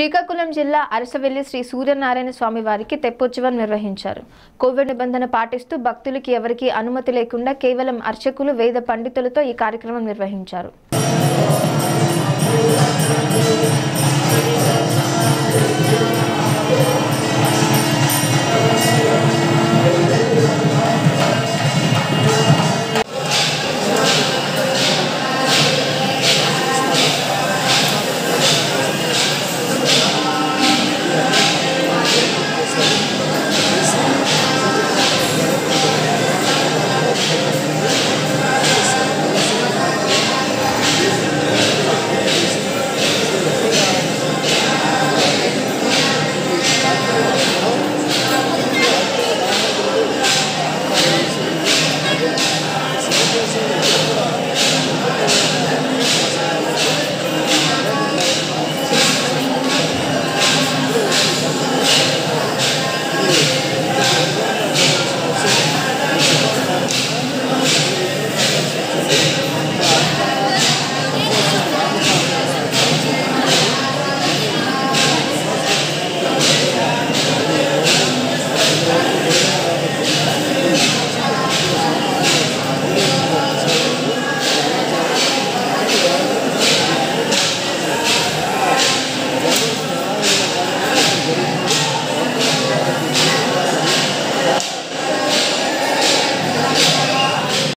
శ్రీకాకుళం జిల్లా అరసవెల్లి శ్రీ సూర్యనారాయణ స్వామి వారికి తెప్పోత్సవం నిర్వహించారు. కోవిడ్ నిబంధన పాటిస్తూ భక్తులకి ఎవరికీ అనుమతి లేకుండా కేవలం అర్చకులు వేద పండితులతో ఈ కార్యక్రమం నిర్వహించారు.